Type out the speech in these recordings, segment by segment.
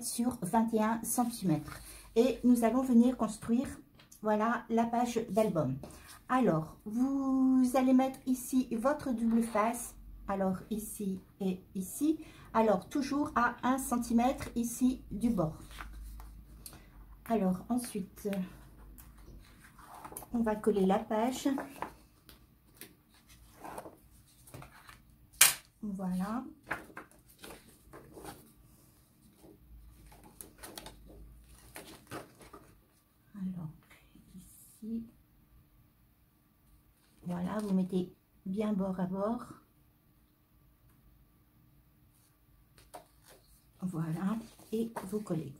sur 21 cm. Et nous allons venir construire voilà, la page d'album. Alors, vous allez mettre ici votre double face. Alors, ici et ici. Alors, toujours à 1 cm ici du bord. Alors, ensuite, on va coller la page. Voilà. Alors, ici. Vous mettez bien bord à bord. Voilà, et vous collez.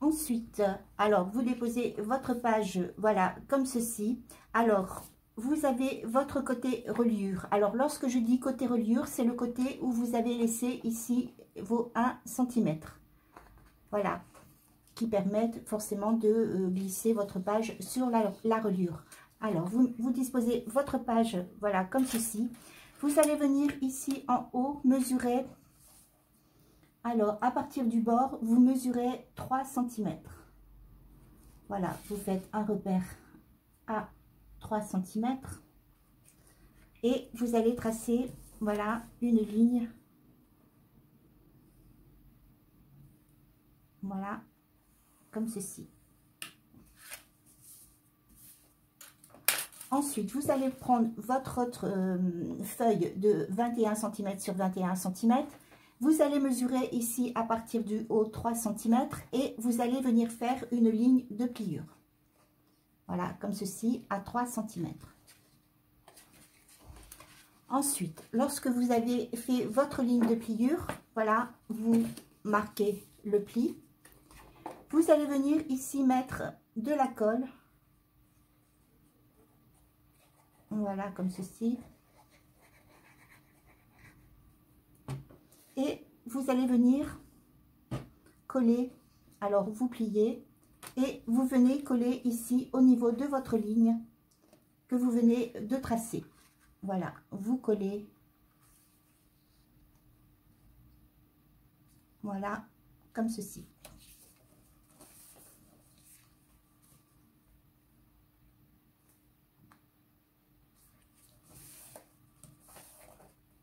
Ensuite, alors, vous déposez votre page, voilà, comme ceci. Alors, vous avez votre côté reliure. Alors, lorsque je dis côté reliure, c'est le côté où vous avez laissé ici vos 1 cm. Voilà, qui permettent forcément de euh, glisser votre page sur la, reliure. Alors, vous, vous, disposez votre page, voilà, comme ceci. Vous allez venir ici en haut, mesurer. Alors, à partir du bord, vous mesurez 3 cm. Voilà, vous faites un repère à 3 cm. Et vous allez tracer, voilà, une ligne. Voilà, comme ceci. Ensuite, vous allez prendre votre autre euh, feuille de 21 cm sur 21 cm. Vous allez mesurer ici à partir du haut 3 cm et vous allez venir faire une ligne de pliure. Voilà, comme ceci, à 3 cm. Ensuite, lorsque vous avez fait votre ligne de pliure, voilà, vous marquez le pli. Vous allez venir ici mettre de la colle. Voilà, comme ceci. Et vous allez venir coller. Alors, vous pliez et vous venez coller ici au niveau de votre ligne que vous venez de tracer. Voilà, vous collez. Voilà, comme ceci.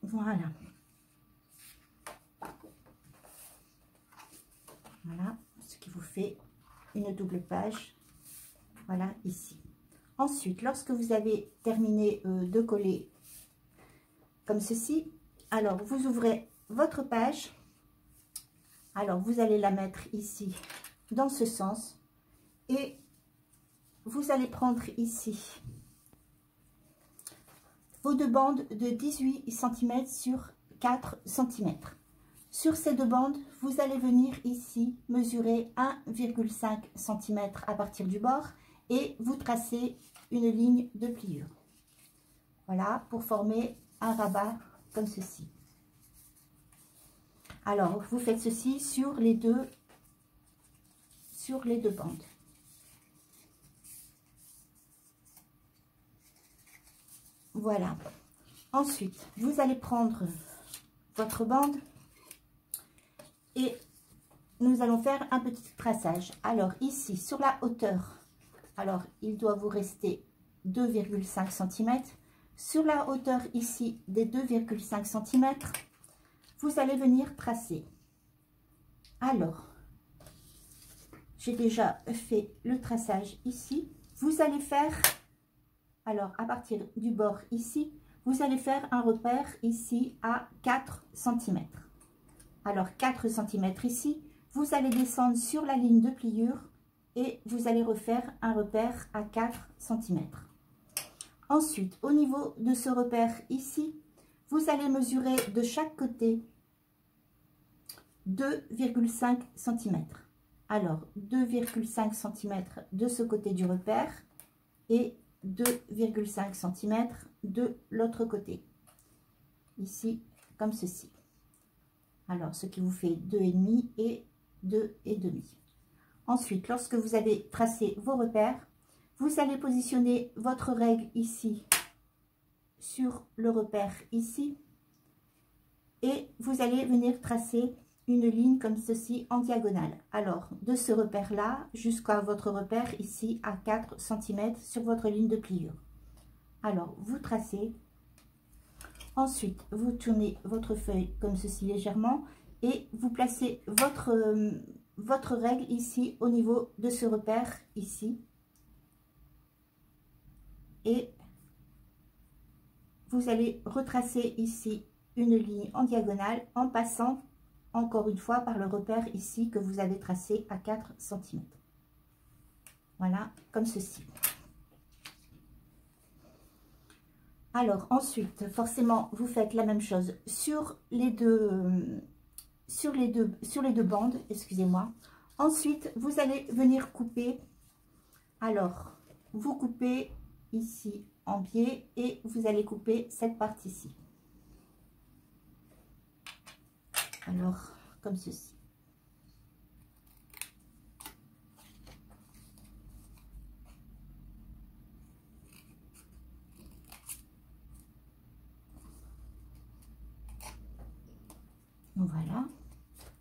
Voilà. Voilà ce qui vous fait une double page. Voilà, ici. Ensuite, lorsque vous avez terminé euh, de coller comme ceci, alors vous ouvrez votre page. Alors, vous allez la mettre ici, dans ce sens. Et vous allez prendre ici vos deux bandes de 18 cm sur 4 cm. Sur ces deux bandes, vous allez venir ici mesurer 1,5 cm à partir du bord et vous tracez une ligne de pliure. Voilà, pour former un rabat comme ceci. Alors, vous faites ceci sur les deux, sur les deux bandes. Voilà. Ensuite, vous allez prendre votre bande et nous allons faire un petit traçage. Alors ici, sur la hauteur, alors il doit vous rester 2,5 cm. Sur la hauteur ici des 2,5 cm, vous allez venir tracer. Alors, j'ai déjà fait le traçage ici. Vous allez faire, alors à partir du bord ici, vous allez faire un repère ici à 4 cm alors 4 cm ici, vous allez descendre sur la ligne de pliure et vous allez refaire un repère à 4 cm. Ensuite, au niveau de ce repère ici, vous allez mesurer de chaque côté 2,5 cm. Alors, 2,5 cm de ce côté du repère et 2,5 cm de l'autre côté. Ici, comme ceci. Alors, ce qui vous fait 2,5 et 2,5. Ensuite, lorsque vous avez tracé vos repères, vous allez positionner votre règle ici sur le repère ici. Et vous allez venir tracer une ligne comme ceci en diagonale. Alors, de ce repère-là jusqu'à votre repère ici à 4 cm sur votre ligne de pliure. Alors, vous tracez. Ensuite, vous tournez votre feuille comme ceci légèrement et vous placez votre, euh, votre règle ici au niveau de ce repère ici. Et vous allez retracer ici une ligne en diagonale en passant encore une fois par le repère ici que vous avez tracé à 4 cm. Voilà, comme ceci. Alors ensuite, forcément, vous faites la même chose sur les deux, sur les deux, sur les deux bandes, excusez-moi. Ensuite, vous allez venir couper. Alors, vous coupez ici en biais et vous allez couper cette partie-ci. Alors, comme ceci. Voilà.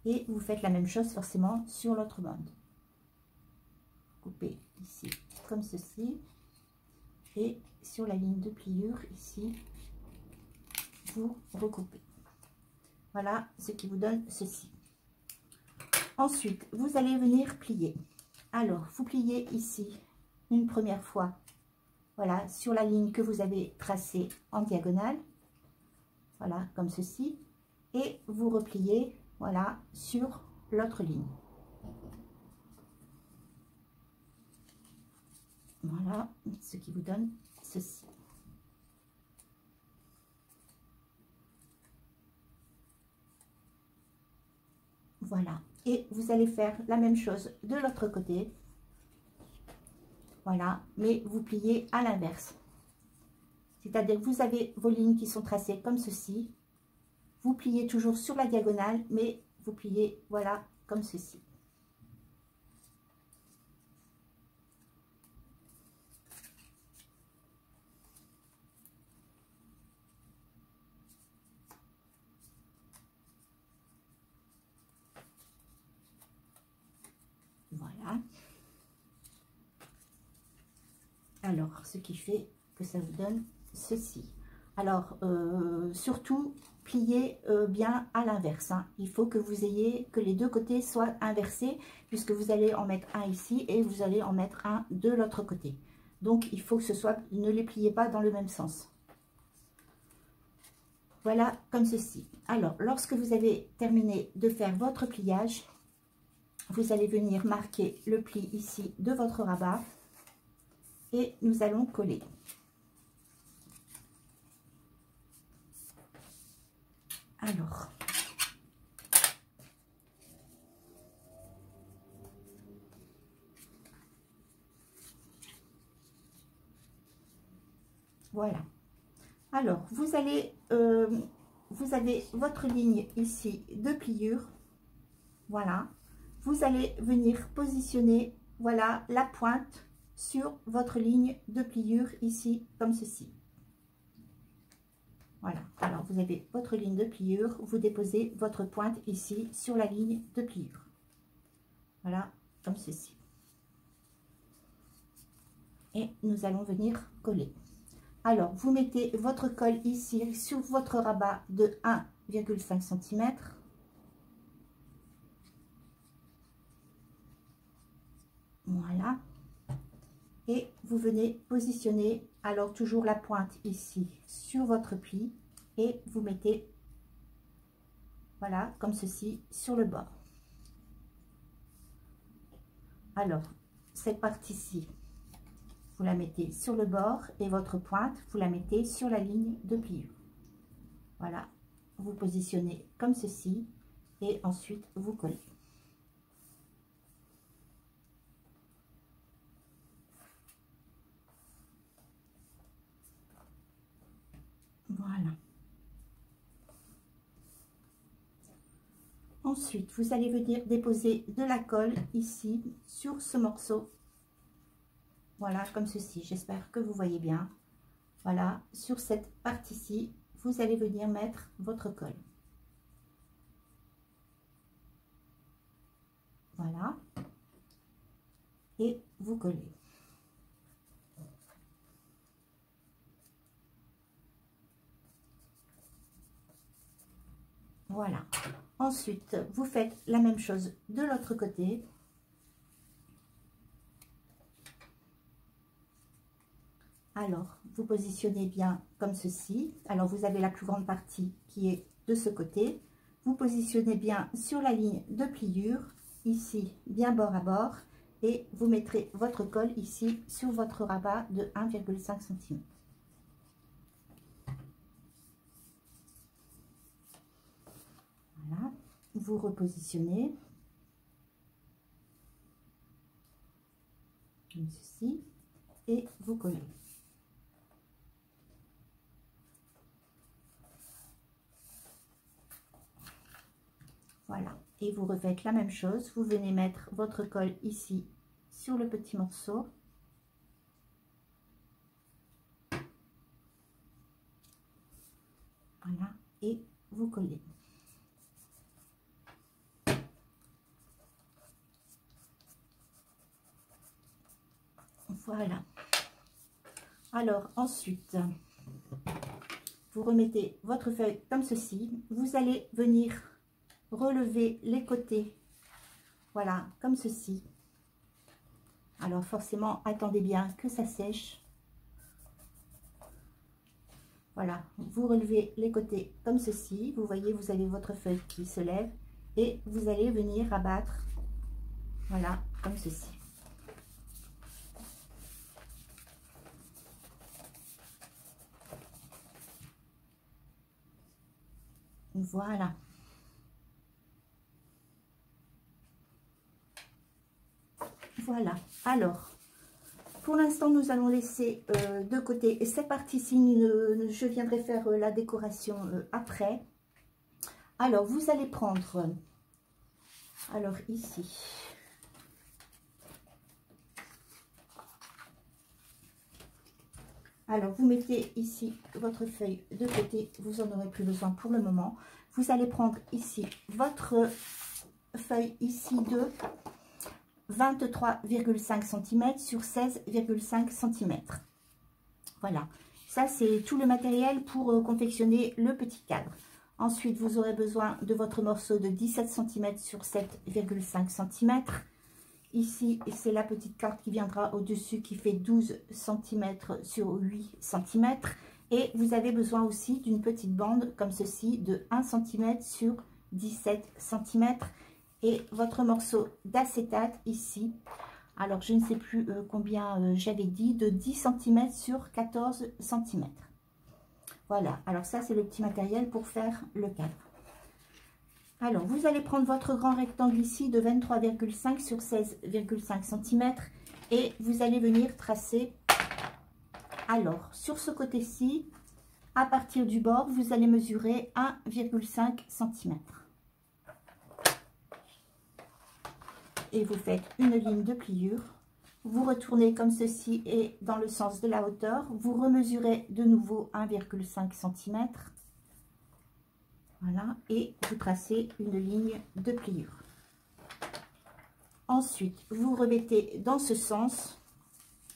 Et vous faites la même chose forcément sur l'autre bande. Coupez ici comme ceci. Et sur la ligne de pliure ici, vous recoupez. Voilà ce qui vous donne ceci. Ensuite, vous allez venir plier. Alors, vous pliez ici une première fois, voilà, sur la ligne que vous avez tracée en diagonale. Voilà, comme ceci. Et vous repliez, voilà, sur l'autre ligne. Voilà, ce qui vous donne ceci. Voilà. Et vous allez faire la même chose de l'autre côté. Voilà. Mais vous pliez à l'inverse. C'est-à-dire que vous avez vos lignes qui sont tracées comme ceci. Vous pliez toujours sur la diagonale, mais vous pliez, voilà, comme ceci. Ce qui fait que ça vous donne ceci. Alors, euh, surtout, pliez euh, bien à l'inverse. Hein. Il faut que vous ayez, que les deux côtés soient inversés, puisque vous allez en mettre un ici et vous allez en mettre un de l'autre côté. Donc, il faut que ce soit, ne les pliez pas dans le même sens. Voilà, comme ceci. Alors, lorsque vous avez terminé de faire votre pliage, vous allez venir marquer le pli ici de votre rabat et nous allons coller. Alors, voilà. Alors, vous allez, euh, vous avez votre ligne ici de pliure. Voilà. Vous allez venir positionner, voilà, la pointe sur votre ligne de pliure ici, comme ceci. Voilà, alors vous avez votre ligne de pliure, vous déposez votre pointe ici sur la ligne de pliure. Voilà, comme ceci. Et nous allons venir coller. Alors, vous mettez votre colle ici sur votre rabat de 1,5 cm. Voilà et vous venez positionner alors toujours la pointe ici sur votre pli et vous mettez voilà comme ceci sur le bord. Alors cette partie-ci vous la mettez sur le bord et votre pointe vous la mettez sur la ligne de pliure. Voilà vous positionnez comme ceci et ensuite vous collez Voilà. Ensuite, vous allez venir déposer de la colle ici sur ce morceau. Voilà, comme ceci. J'espère que vous voyez bien. Voilà, sur cette partie-ci, vous allez venir mettre votre colle. Voilà. Et vous collez. Voilà. Ensuite, vous faites la même chose de l'autre côté. Alors, vous positionnez bien comme ceci. Alors, vous avez la plus grande partie qui est de ce côté. Vous positionnez bien sur la ligne de pliure, ici, bien bord à bord. Et vous mettrez votre colle ici sur votre rabat de 1,5 cm. Voilà, vous repositionnez. Comme ceci. Et vous collez. Voilà. Et vous refaites la même chose. Vous venez mettre votre colle ici sur le petit morceau. Voilà. Et vous collez. Voilà. Alors, ensuite, vous remettez votre feuille comme ceci. Vous allez venir relever les côtés. Voilà, comme ceci. Alors, forcément, attendez bien que ça sèche. Voilà, vous relevez les côtés comme ceci. Vous voyez, vous avez votre feuille qui se lève. Et vous allez venir abattre, voilà, comme ceci. Voilà. Voilà. Alors, pour l'instant, nous allons laisser euh, de côté cette partie-ci. Je viendrai faire euh, la décoration euh, après. Alors, vous allez prendre... Alors, ici... Alors, vous mettez ici votre feuille de côté. Vous en aurez plus besoin pour le moment. Vous allez prendre ici votre feuille ici de 23,5 cm sur 16,5 cm. Voilà. Ça, c'est tout le matériel pour euh, confectionner le petit cadre. Ensuite, vous aurez besoin de votre morceau de 17 cm sur 7,5 cm. Ici, c'est la petite carte qui viendra au-dessus qui fait 12 cm sur 8 cm. Et vous avez besoin aussi d'une petite bande comme ceci de 1 cm sur 17 cm. Et votre morceau d'acétate ici, alors je ne sais plus euh, combien euh, j'avais dit, de 10 cm sur 14 cm. Voilà, alors ça c'est le petit matériel pour faire le cadre. Alors, vous allez prendre votre grand rectangle ici de 23,5 sur 16,5 cm et vous allez venir tracer. Alors, sur ce côté-ci, à partir du bord, vous allez mesurer 1,5 cm. Et vous faites une ligne de pliure. Vous retournez comme ceci et dans le sens de la hauteur. Vous remesurez de nouveau 1,5 cm. Voilà, et vous tracez une ligne de pliure. Ensuite, vous remettez dans ce sens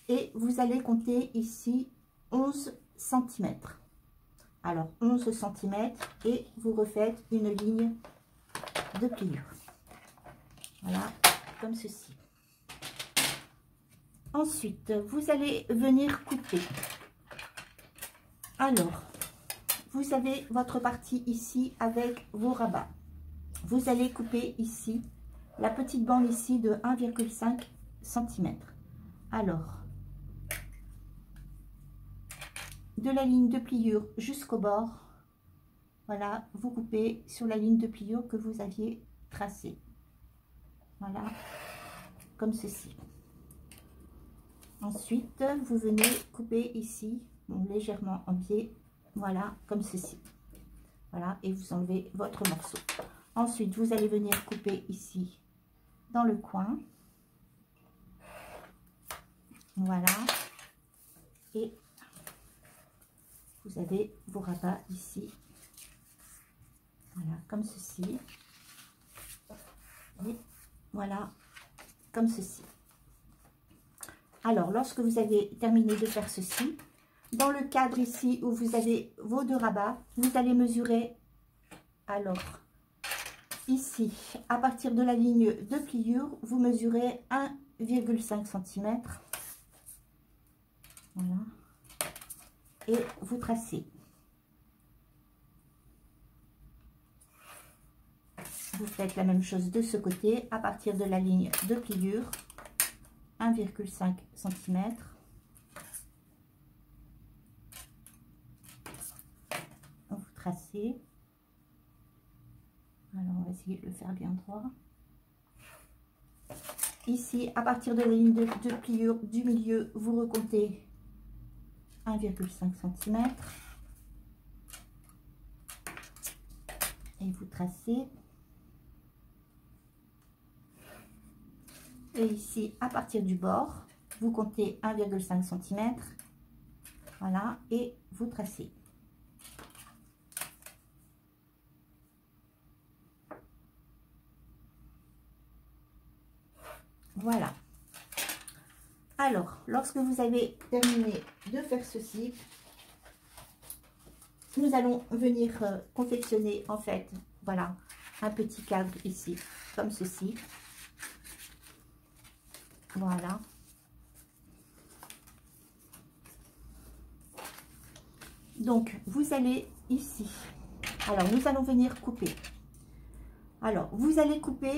et vous allez compter ici 11 cm. Alors, 11 cm et vous refaites une ligne de pliure. Voilà, comme ceci. Ensuite, vous allez venir couper. Alors, vous avez votre partie ici avec vos rabats. Vous allez couper ici la petite bande ici de 1,5 cm. Alors, de la ligne de pliure jusqu'au bord, voilà, vous coupez sur la ligne de pliure que vous aviez tracée. Voilà, comme ceci. Ensuite, vous venez couper ici, légèrement en pied, voilà, comme ceci. Voilà, et vous enlevez votre morceau. Ensuite, vous allez venir couper ici, dans le coin. Voilà. Et vous avez vos rabats ici. Voilà, comme ceci. Et voilà, comme ceci. Alors, lorsque vous avez terminé de faire ceci, dans le cadre ici où vous avez vos deux rabats, vous allez mesurer, alors, ici, à partir de la ligne de pliure, vous mesurez 1,5 cm. Voilà. Et vous tracez. Vous faites la même chose de ce côté, à partir de la ligne de pliure, 1,5 cm. Vous tracez. Alors, on va essayer de le faire bien droit. Ici, à partir de la ligne de, de pliure du milieu, vous recomptez 1,5 cm. Et vous tracez. Et ici, à partir du bord, vous comptez 1,5 cm. Voilà, et vous tracez. Voilà. Alors, lorsque vous avez terminé de faire ceci, nous allons venir euh, confectionner en fait, voilà, un petit cadre ici, comme ceci. Voilà. Donc, vous allez ici. Alors, nous allons venir couper. Alors, vous allez couper,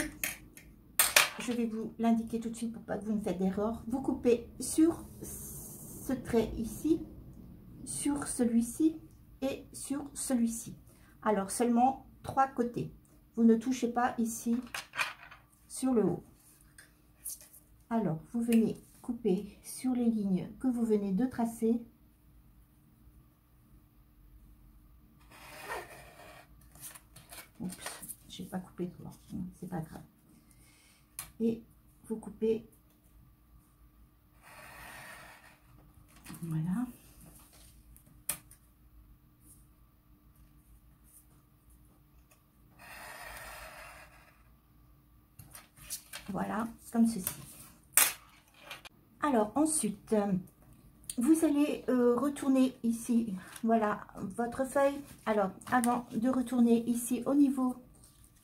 je vais vous l'indiquer tout de suite pour pas que vous ne faites d'erreur. Vous coupez sur ce trait ici, sur celui-ci et sur celui-ci. Alors, seulement trois côtés. Vous ne touchez pas ici sur le haut. Alors, vous venez couper sur les lignes que vous venez de tracer. Oups, j'ai pas coupé trop, c'est pas grave. Et vous coupez. Voilà. Voilà, comme ceci. Alors ensuite, vous allez euh, retourner ici, voilà, votre feuille. Alors, avant de retourner ici au niveau,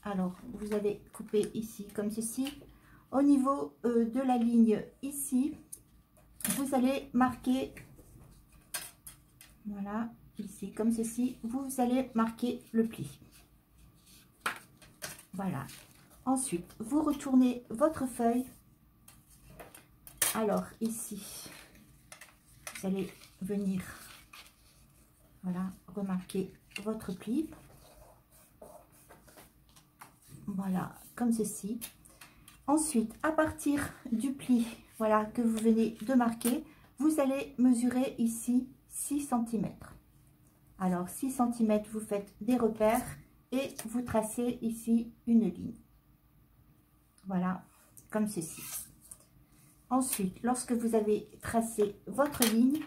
alors, vous allez couper ici comme ceci. Au niveau euh, de la ligne ici, vous allez marquer, voilà, ici comme ceci, vous allez marquer le pli. Voilà. Ensuite, vous retournez votre feuille alors, ici, vous allez venir, voilà, remarquer votre pli. Voilà, comme ceci. Ensuite, à partir du pli, voilà, que vous venez de marquer, vous allez mesurer ici 6 cm. Alors, 6 cm, vous faites des repères et vous tracez ici une ligne. Voilà, comme ceci. Ensuite, lorsque vous avez tracé votre ligne,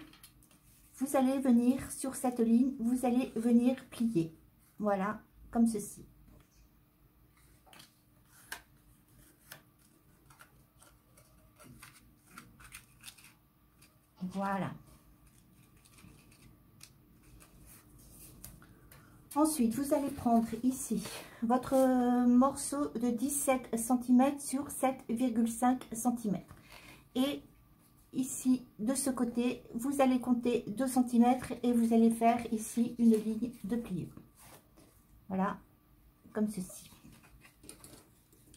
vous allez venir sur cette ligne, vous allez venir plier. Voilà, comme ceci. Voilà. Ensuite, vous allez prendre ici votre morceau de 17 cm sur 7,5 cm. Et ici, de ce côté, vous allez compter 2 cm et vous allez faire ici une ligne de pliure. Voilà, comme ceci.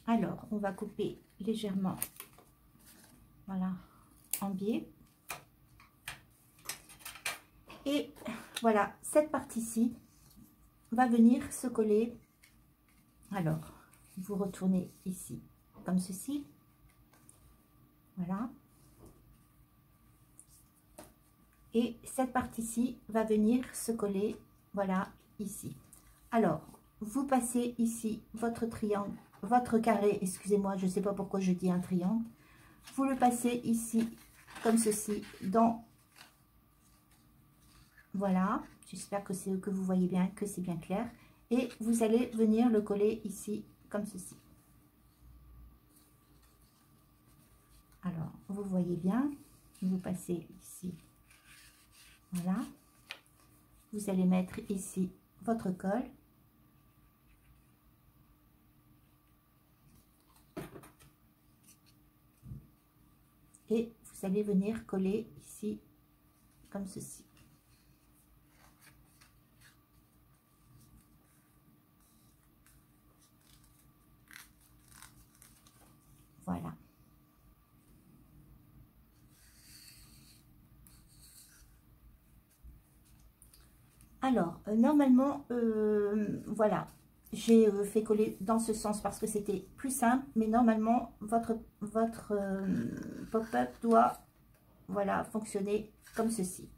Alors, on va couper légèrement, voilà, en biais. Et voilà, cette partie-ci va venir se coller. Alors, vous retournez ici, comme ceci. Voilà. Et cette partie-ci va venir se coller, voilà, ici. Alors, vous passez ici votre triangle, votre carré, excusez-moi, je ne sais pas pourquoi je dis un triangle. Vous le passez ici, comme ceci, dans Voilà, j'espère que que vous voyez bien, que c'est bien clair. Et vous allez venir le coller ici, comme ceci. Alors, vous voyez bien, vous passez ici, voilà. Vous allez mettre ici votre colle. Et vous allez venir coller ici, comme ceci. Alors, euh, normalement, euh, voilà, j'ai euh, fait coller dans ce sens parce que c'était plus simple, mais normalement, votre, votre pop-up doit, voilà, fonctionner comme ceci.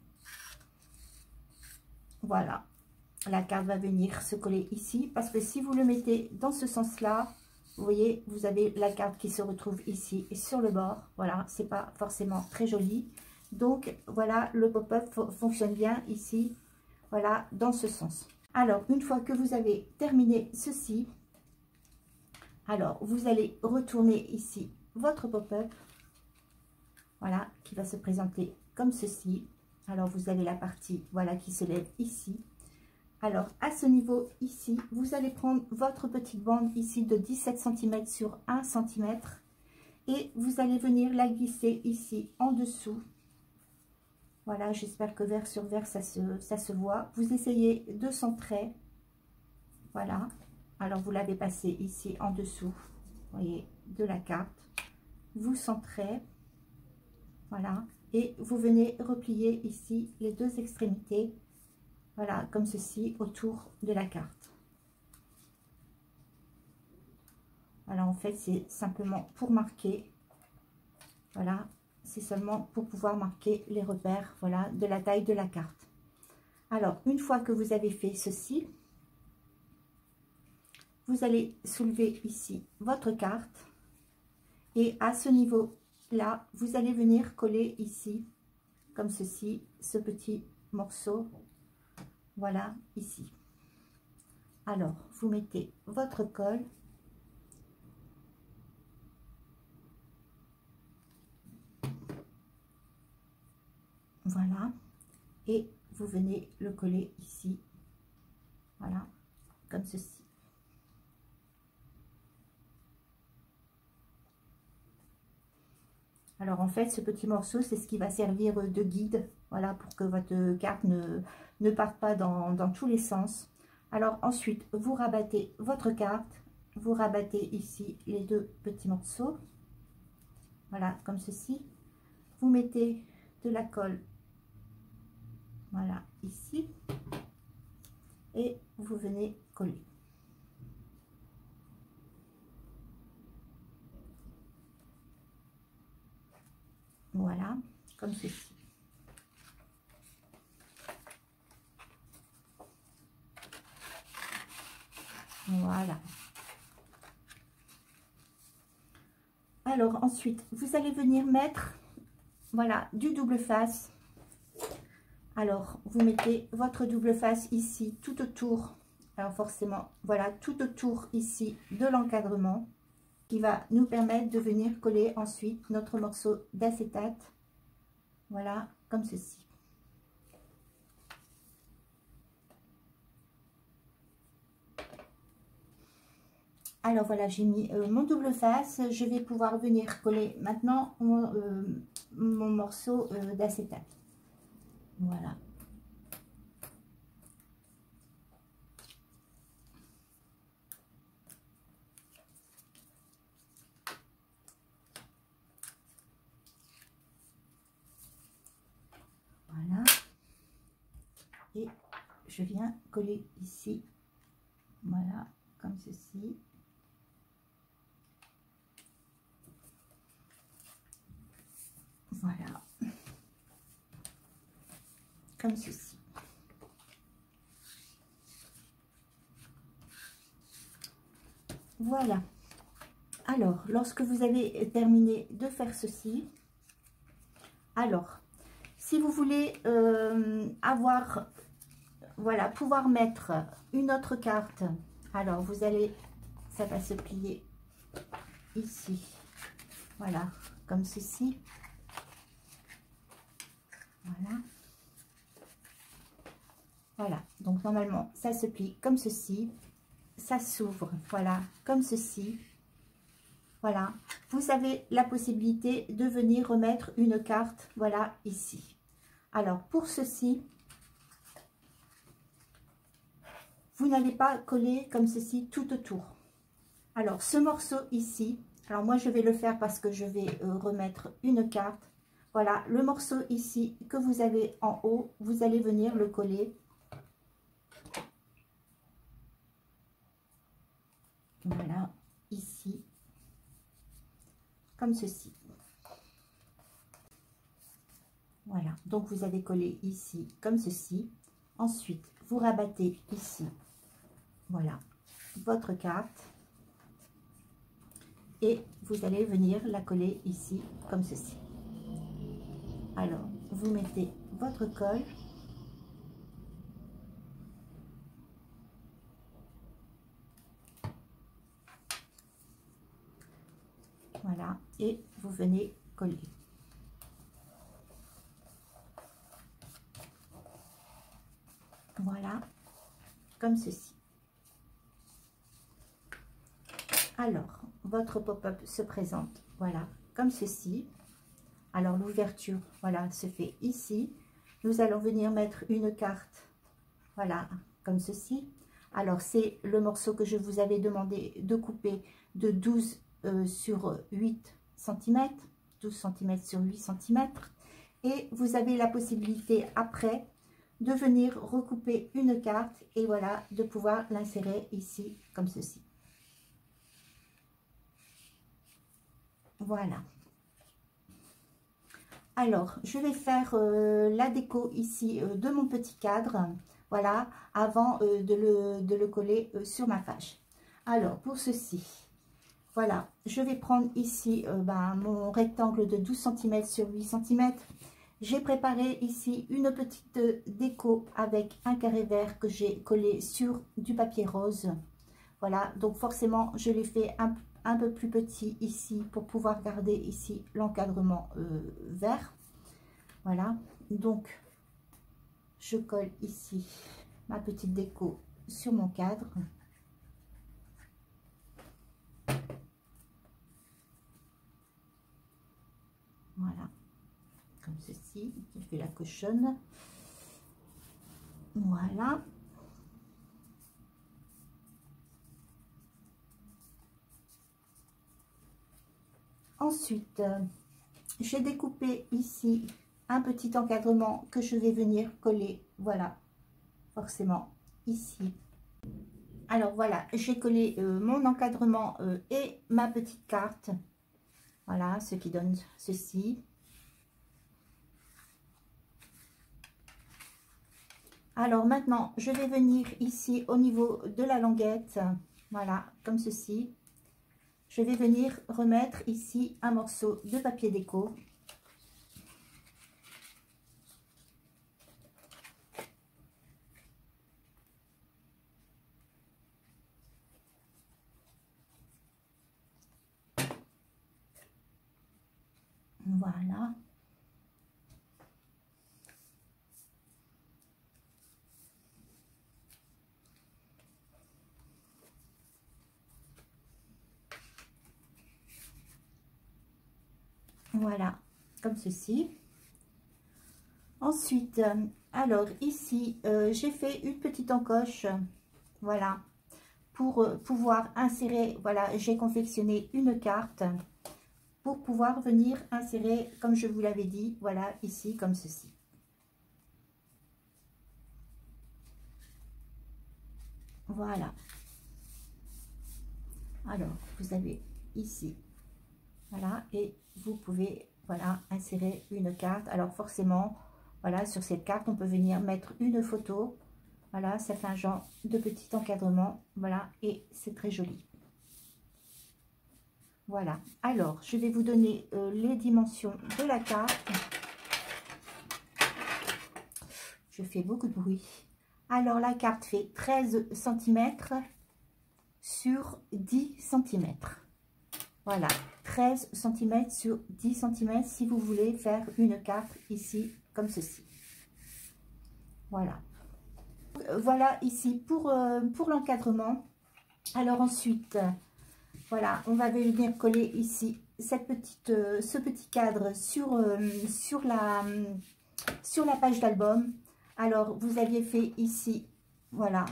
Voilà, la carte va venir se coller ici, parce que si vous le mettez dans ce sens-là, vous voyez, vous avez la carte qui se retrouve ici sur le bord. Voilà, c'est pas forcément très joli. Donc, voilà, le pop-up fonctionne bien ici voilà, dans ce sens. Alors, une fois que vous avez terminé ceci, alors vous allez retourner ici votre pop-up. Voilà, qui va se présenter comme ceci. Alors, vous avez la partie, voilà, qui se lève ici. Alors, à ce niveau ici, vous allez prendre votre petite bande ici de 17 cm sur 1 cm. Et vous allez venir la glisser ici en dessous voilà, j'espère que vert sur vert, ça se, voit. Vous essayez de centrer. Voilà. Alors, vous l'avez passé ici en dessous, voyez, de la carte. Vous centrez. Voilà. Et vous venez replier ici les deux extrémités. Voilà, comme ceci, autour de la carte. Voilà, en fait, c'est simplement pour marquer. Voilà, c'est seulement pour pouvoir marquer les repères voilà, de la taille de la carte. Alors, une fois que vous avez fait ceci, vous allez soulever ici votre carte et à ce niveau-là, vous allez venir coller ici, comme ceci, ce petit morceau, voilà, ici. Alors, vous mettez votre colle Voilà. Et vous venez le coller ici. Voilà. Comme ceci. Alors en fait, ce petit morceau, c'est ce qui va servir de guide, voilà, pour que votre carte ne, ne parte pas dans, dans, tous les sens. Alors ensuite, vous rabattez votre carte, vous rabattez ici les deux petits morceaux, voilà, comme ceci. Vous mettez de la colle voilà ici. Et vous venez coller. Voilà comme ceci voilà alors ensuite vous allez venir mettre voilà du double face alors, vous mettez votre double face ici, tout autour. Alors forcément, voilà, tout autour ici de l'encadrement qui va nous permettre de venir coller ensuite notre morceau d'acétate. Voilà, comme ceci. Alors voilà, j'ai mis euh, mon double face. Je vais pouvoir venir coller maintenant mon, euh, morceau euh, d'acétate. Voilà. Voilà. Et je viens coller ici. Voilà, comme ceci. Voilà comme ceci. Voilà. Alors, lorsque vous avez terminé de faire ceci, alors, Si vous voulez euh, avoir, voilà, pouvoir mettre une autre carte, alors vous allez, ça va se plier ici. Voilà, comme ceci. Voilà. Voilà, donc normalement, ça se plie comme ceci. Ça s'ouvre, voilà, comme ceci. Voilà, vous avez la possibilité de venir remettre une carte, voilà, ici. Alors, pour ceci, vous n'allez pas coller comme ceci tout autour. Alors, ce morceau ici, alors moi je vais le faire parce que je vais euh, remettre une carte. Voilà, le morceau ici que vous avez en haut, vous allez venir le coller. Voilà, ici, comme ceci. Voilà, donc vous avez collé ici comme ceci. Ensuite, vous rabattez ici, voilà, votre carte. Et vous allez venir la coller ici comme ceci. Alors, vous mettez votre colle. Voilà, et vous venez coller. Voilà, comme ceci. Alors, votre pop-up se présente, voilà, comme ceci. Alors, l'ouverture, voilà, se fait ici. Nous allons venir mettre une carte, voilà, comme ceci. Alors, c'est le morceau que je vous avais demandé de couper de 12 euh, sur 8 cm, 12 cm sur 8 cm. Et vous avez la possibilité après de venir recouper une carte et voilà, de pouvoir l'insérer ici comme ceci. Voilà. Alors, je vais faire euh, la déco ici euh, de mon petit cadre, voilà, avant euh, de, le, coller sur ma fâche. Alors, pour ceci, voilà, je vais prendre ici ben, mon rectangle de 12 cm sur 8 cm. J'ai préparé ici une petite déco avec un carré vert que j'ai collé sur du papier rose. Voilà, donc forcément, je l'ai fait un, un, peu plus petit ici pour pouvoir garder ici l'encadrement euh, vert. Voilà, donc je colle ici ma petite déco sur mon cadre. Voilà ceci. Je fais la cochonne. Voilà. Ensuite, j'ai découpé ici un petit encadrement que je vais venir coller, voilà, forcément, ici. Alors voilà, j'ai collé euh, mon encadrement euh, et ma petite carte. Voilà, ce qui donne ceci. Alors maintenant, je vais venir ici au niveau de la languette, voilà, comme ceci. Je vais venir remettre ici un morceau de papier déco. Voilà. Voilà, comme ceci. Ensuite, euh, alors ici, euh, j'ai fait une petite encoche, voilà, pour euh, pouvoir insérer, voilà, j'ai confectionné une carte pour pouvoir venir insérer, comme je vous l'avais dit, voilà, ici, comme ceci. Voilà. Alors, vous avez ici voilà, et vous pouvez voilà, insérer une carte. Alors forcément, voilà, sur cette carte, on peut venir mettre une photo. Voilà, ça fait un genre de petit encadrement. Voilà, et c'est très joli. Voilà, alors je vais vous donner euh, les dimensions de la carte. Je fais beaucoup de bruit. Alors, la carte fait 13 cm sur 10 cm. Voilà, 13 cm sur 10 cm si vous voulez faire une carte ici, comme ceci. Voilà. Voilà ici pour, euh, pour l'encadrement. Alors ensuite, voilà, on va venir coller ici cette petite, euh, ce petit cadre sur, euh, sur, la, sur la page d'album. Alors, vous aviez fait ici, voilà,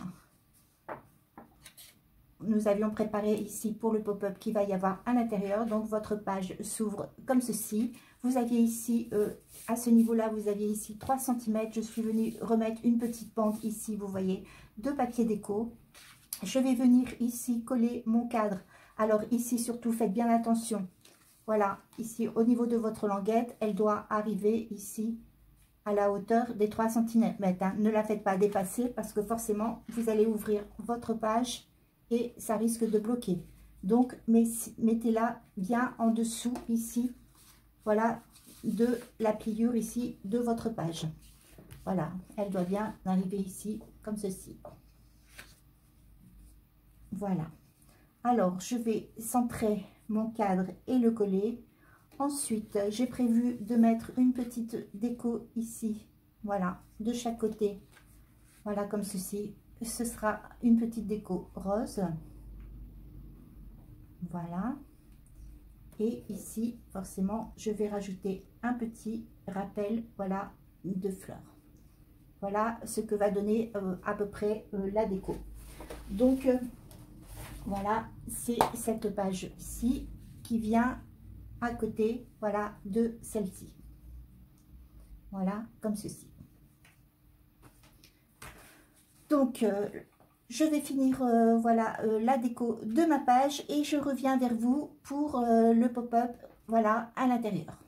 nous avions préparé ici pour le pop-up qui va y avoir à l'intérieur. Donc, votre page s'ouvre comme ceci. Vous aviez ici, euh, à ce niveau-là, vous aviez ici 3 cm. Je suis venue remettre une petite pente ici, vous voyez, de papier déco. Je vais venir ici coller mon cadre. Alors, ici, surtout, faites bien attention. Voilà, ici, au niveau de votre languette, elle doit arriver ici à la hauteur des 3 cm. Hein. Ne la faites pas dépasser parce que forcément, vous allez ouvrir votre page et ça risque de bloquer. Donc, mettez-la bien en dessous ici, voilà, de la pliure ici de votre page. Voilà, elle doit bien arriver ici, comme ceci. Voilà. Alors, je vais centrer mon cadre et le coller. Ensuite, j'ai prévu de mettre une petite déco ici, voilà, de chaque côté. Voilà, comme ceci ce sera une petite déco rose. Voilà. Et ici, forcément, je vais rajouter un petit rappel, voilà, de fleurs. Voilà ce que va donner euh, à peu près euh, la déco. Donc, euh, voilà, c'est cette page-ci qui vient à côté, voilà, de celle-ci. Voilà, comme ceci. Donc, euh, je vais finir euh, voilà, euh, la déco de ma page et je reviens vers vous pour le pop-up voilà, à l'intérieur.